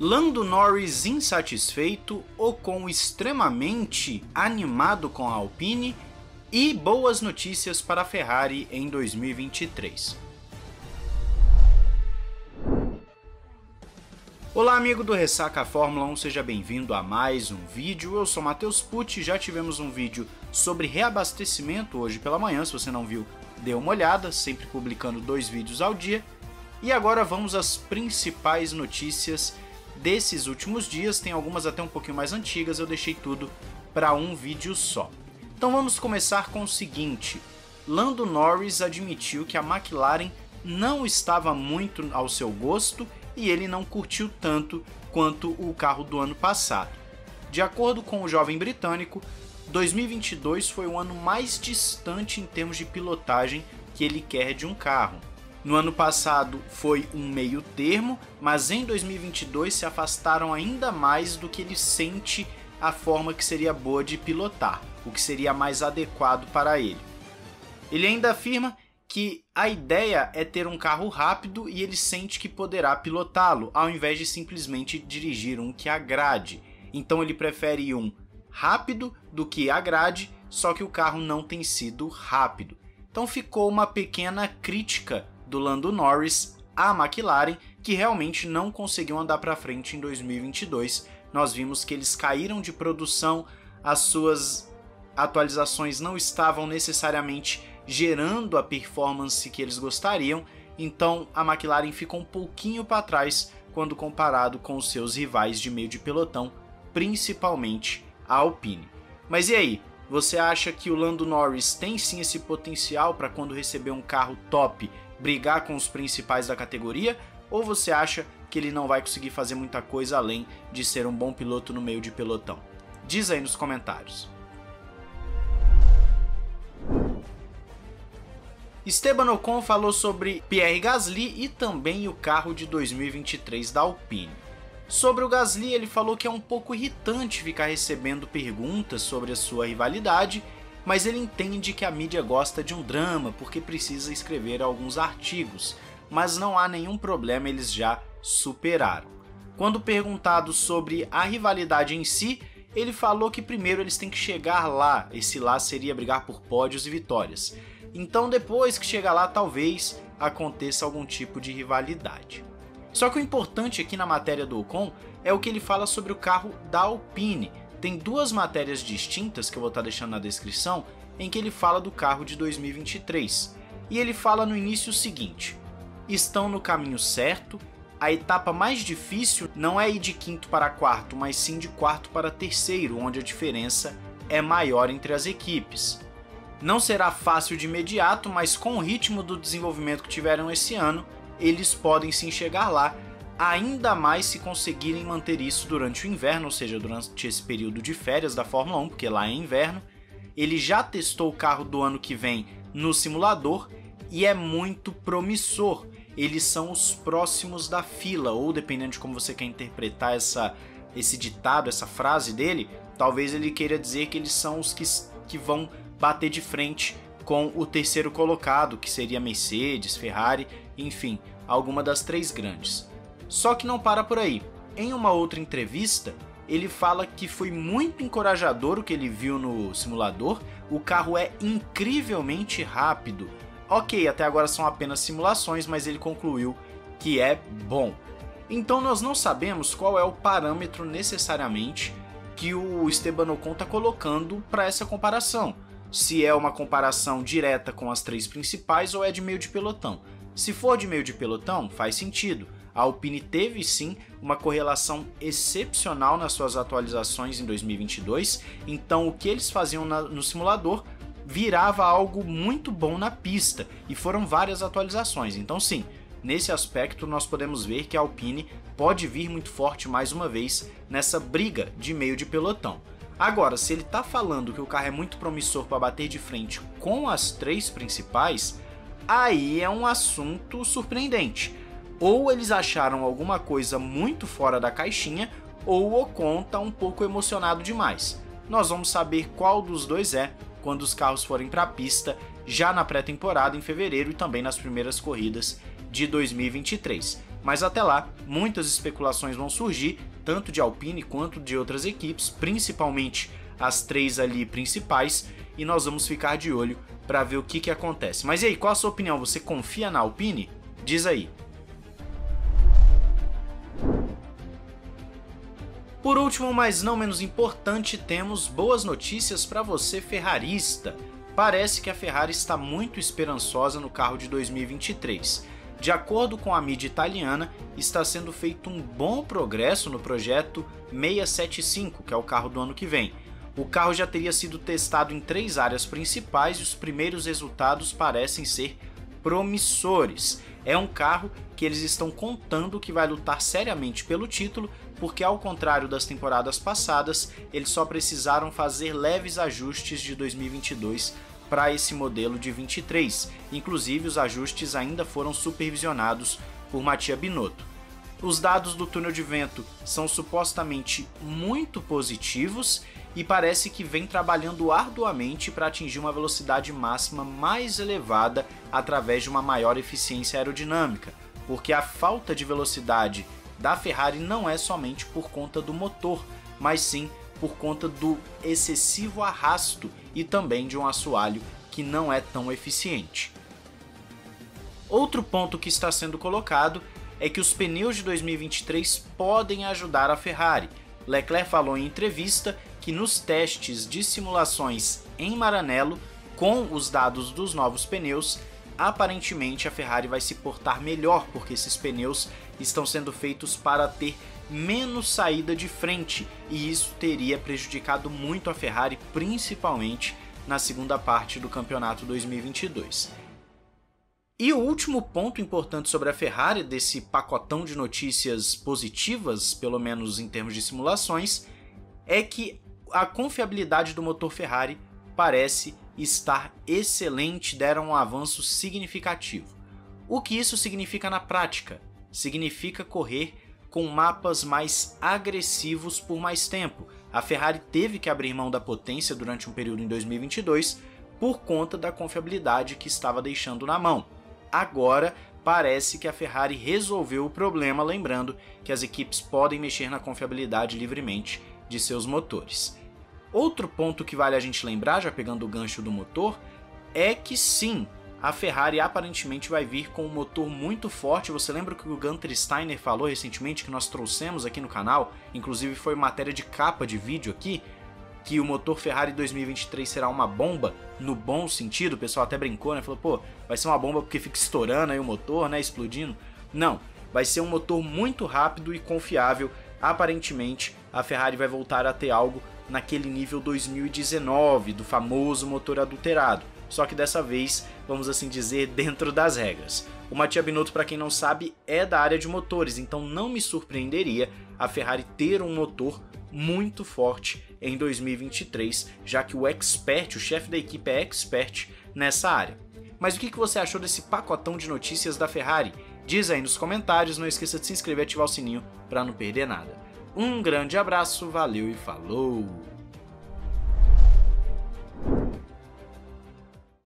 Lando Norris insatisfeito, Ocon extremamente animado com a Alpine e boas notícias para a Ferrari em 2023. Olá amigo do Ressaca Fórmula 1, seja bem-vindo a mais um vídeo. Eu sou Matheus Pucci, já tivemos um vídeo sobre reabastecimento hoje pela manhã, se você não viu, dê uma olhada, sempre publicando dois vídeos ao dia. E agora vamos às principais notícias desses últimos dias, tem algumas até um pouquinho mais antigas, eu deixei tudo para um vídeo só. Então vamos começar com o seguinte: Lando Norris admitiu que a McLaren não estava muito ao seu gosto e ele não curtiu tanto quanto o carro do ano passado. De acordo com o jovem britânico, 2022 foi o ano mais distante em termos de pilotagem que ele quer de um carro. No ano passado foi um meio termo, mas em 2022 se afastaram ainda mais do que ele sente a forma que seria boa de pilotar, o que seria mais adequado para ele. Ele ainda afirma que a ideia é ter um carro rápido e ele sente que poderá pilotá-lo, ao invés de simplesmente dirigir um que agrade. Então ele prefere um rápido do que agrade, só que o carro não tem sido rápido. Então ficou uma pequena crítica do Lando Norris à McLaren, que realmente não conseguiu andar para frente em 2022. Nós vimos que eles caíram de produção, as suas atualizações não estavam necessariamente gerando a performance que eles gostariam, então a McLaren ficou um pouquinho para trás quando comparado com os seus rivais de meio de pelotão, principalmente a Alpine. Mas e aí? Você acha que o Lando Norris tem sim esse potencial para quando receber um carro top brigar com os principais da categoria? Ou você acha que ele não vai conseguir fazer muita coisa além de ser um bom piloto no meio de pelotão? Diz aí nos comentários. Esteban Ocon falou sobre Pierre Gasly e também o carro de 2023 da Alpine. Sobre o Gasly, ele falou que é um pouco irritante ficar recebendo perguntas sobre a sua rivalidade mas ele entende que a mídia gosta de um drama porque precisa escrever alguns artigos, mas não há nenhum problema, eles já superaram. Quando perguntado sobre a rivalidade em si, ele falou que primeiro eles têm que chegar lá, esse lá seria brigar por pódios e vitórias. Então depois que chegar lá, talvez aconteça algum tipo de rivalidade. Só que o importante aqui na matéria do Ocon é o que ele fala sobre o carro da Alpine, tem duas matérias distintas que eu vou estar deixando na descrição em que ele fala do carro de 2023. E ele fala no início o seguinte: estão no caminho certo. A etapa mais difícil não é ir de quinto para quarto, mas sim de quarto para terceiro, onde a diferença é maior entre as equipes. Não será fácil de imediato, mas com o ritmo do desenvolvimento que tiveram esse ano, eles podem sim chegar lá ainda mais se conseguirem manter isso durante o inverno, ou seja, durante esse período de férias da Fórmula 1, porque lá é inverno. Ele já testou o carro do ano que vem no simulador e é muito promissor. Eles são os próximos da fila, ou dependendo de como você quer interpretar essa, esse ditado, essa frase dele, talvez ele queira dizer que eles são os que, que vão bater de frente com o terceiro colocado, que seria Mercedes, Ferrari, enfim, alguma das três grandes. Só que não para por aí. Em uma outra entrevista, ele fala que foi muito encorajador o que ele viu no simulador. O carro é incrivelmente rápido. Ok, até agora são apenas simulações, mas ele concluiu que é bom. Então nós não sabemos qual é o parâmetro necessariamente que o Esteban Ocon está colocando para essa comparação. Se é uma comparação direta com as três principais ou é de meio de pelotão. Se for de meio de pelotão, faz sentido a Alpine teve sim uma correlação excepcional nas suas atualizações em 2022, então o que eles faziam na, no simulador virava algo muito bom na pista e foram várias atualizações. Então, sim, nesse aspecto nós podemos ver que a Alpine pode vir muito forte mais uma vez nessa briga de meio de pelotão. Agora, se ele está falando que o carro é muito promissor para bater de frente com as três principais, aí é um assunto surpreendente ou eles acharam alguma coisa muito fora da caixinha, ou o Ocon tá um pouco emocionado demais. Nós vamos saber qual dos dois é quando os carros forem para a pista já na pré-temporada em fevereiro e também nas primeiras corridas de 2023. mas até lá, muitas especulações vão surgir, tanto de Alpine quanto de outras equipes, principalmente as três ali principais, e nós vamos ficar de olho para ver o que, que acontece. Mas e aí, qual a sua opinião? Você confia na Alpine? Diz aí. Por último, mas não menos importante, temos boas notícias para você ferrarista. Parece que a Ferrari está muito esperançosa no carro de 2023. De acordo com a mídia italiana, está sendo feito um bom progresso no projeto 675, que é o carro do ano que vem. O carro já teria sido testado em três áreas principais e os primeiros resultados parecem ser promissores. É um carro que eles estão contando que vai lutar seriamente pelo título, porque ao contrário das temporadas passadas, eles só precisaram fazer leves ajustes de 2022 para esse modelo de 23. Inclusive, os ajustes ainda foram supervisionados por Mattia Binotto. Os dados do túnel de vento são supostamente muito positivos e parece que vem trabalhando arduamente para atingir uma velocidade máxima mais elevada através de uma maior eficiência aerodinâmica, porque a falta de velocidade da Ferrari não é somente por conta do motor, mas sim por conta do excessivo arrasto e também de um assoalho que não é tão eficiente. Outro ponto que está sendo colocado é que os pneus de 2023 podem ajudar a Ferrari. Leclerc falou em entrevista que nos testes de simulações em Maranello, com os dados dos novos pneus, aparentemente a Ferrari vai se portar melhor, porque esses pneus estão sendo feitos para ter menos saída de frente, e isso teria prejudicado muito a Ferrari, principalmente na segunda parte do campeonato 2022. E o último ponto importante sobre a Ferrari, desse pacotão de notícias positivas, pelo menos em termos de simulações, é que a confiabilidade do motor Ferrari parece estar excelente, deram um avanço significativo. O que isso significa na prática? Significa correr com mapas mais agressivos por mais tempo. A Ferrari teve que abrir mão da potência durante um período em 2022 por conta da confiabilidade que estava deixando na mão. Agora parece que a Ferrari resolveu o problema, lembrando que as equipes podem mexer na confiabilidade livremente de seus motores. Outro ponto que vale a gente lembrar, já pegando o gancho do motor, é que sim, a Ferrari aparentemente vai vir com um motor muito forte. Você lembra que o Gunter Steiner falou recentemente que nós trouxemos aqui no canal, inclusive foi matéria de capa de vídeo aqui, que o motor Ferrari 2023 será uma bomba no bom sentido. O pessoal até brincou, né? Falou, pô, vai ser uma bomba porque fica estourando aí o motor, né? Explodindo. Não, vai ser um motor muito rápido e confiável. Aparentemente, a Ferrari vai voltar a ter algo naquele nível 2019 do famoso motor adulterado. Só que dessa vez, vamos assim dizer, dentro das regras. O Mattia Binotto, para quem não sabe, é da área de motores, então não me surpreenderia a Ferrari ter um motor muito forte em 2023, já que o expert, o chefe da equipe é expert nessa área. Mas o que você achou desse pacotão de notícias da Ferrari? Diz aí nos comentários, não esqueça de se inscrever e ativar o sininho para não perder nada. Um grande abraço, valeu e falou!